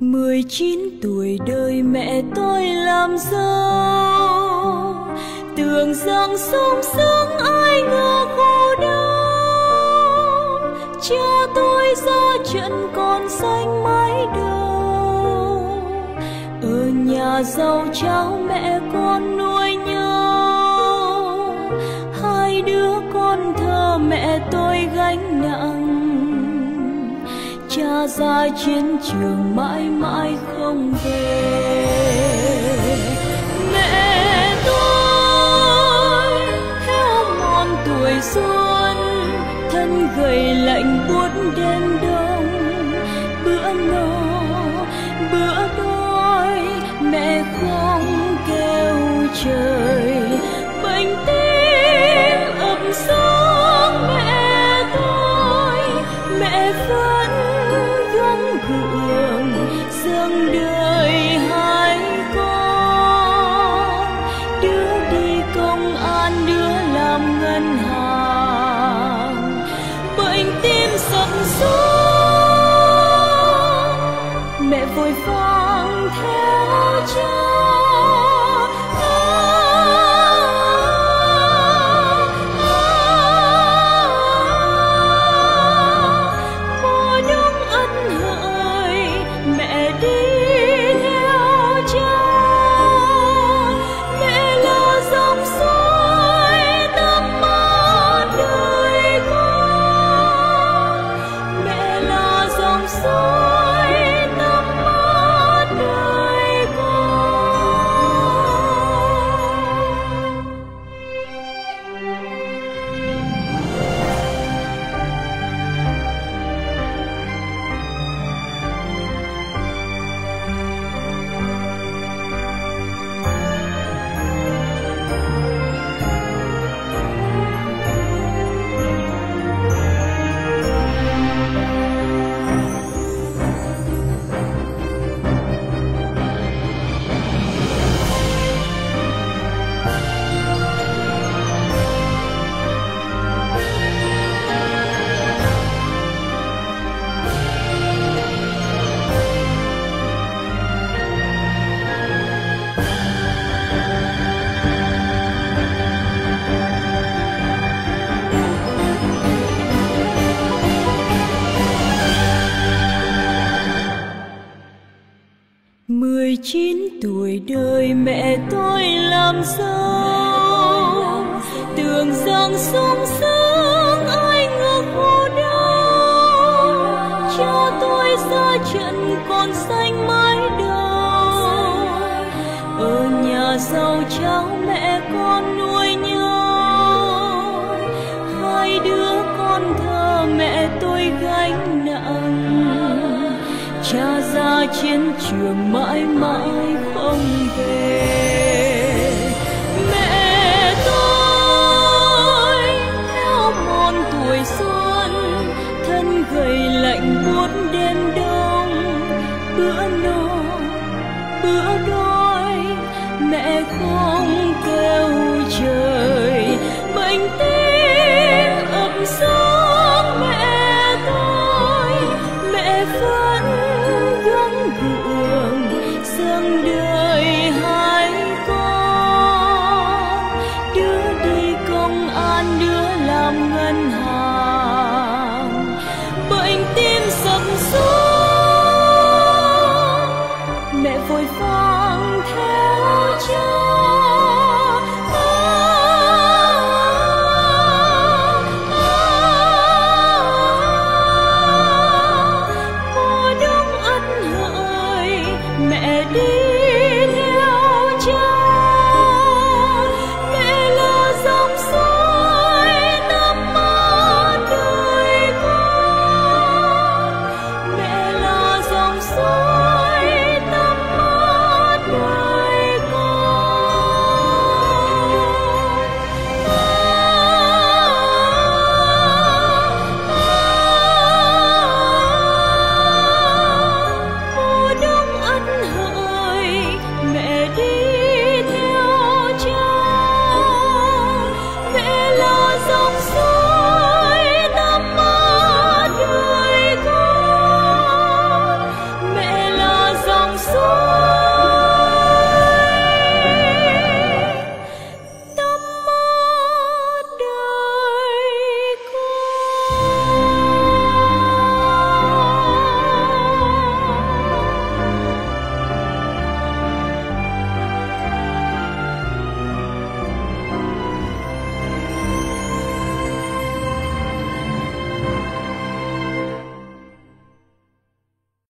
mười chín tuổi đời mẹ tôi làm dâu. Tưởng rằng sung sướng ai ngờ khổ đau. Cha tôi ra trận còn xanh mái đầu. Ở nhà giàu cháu mẹ con nuôi nhau. Hai đứa con thơ mẹ tôi gánh nặng ra chiến trường mãi mãi không về. Mười chín tuổi đời mẹ tôi làm dâu tưởng rằng sung sướng, ai ngờ khổ đau. Cha tôi ra trận, còn xanh mái đầu ở nhà giàu cháu mẹ con nuôi nhau. cha ra chiến trường mãi mãi không về. Mẹ tôi hao mòn tuổi xuân, thân gầy lạnh buốt đêm đông. Bữa no bữa đói, mẹ không kêu trời. Bệnh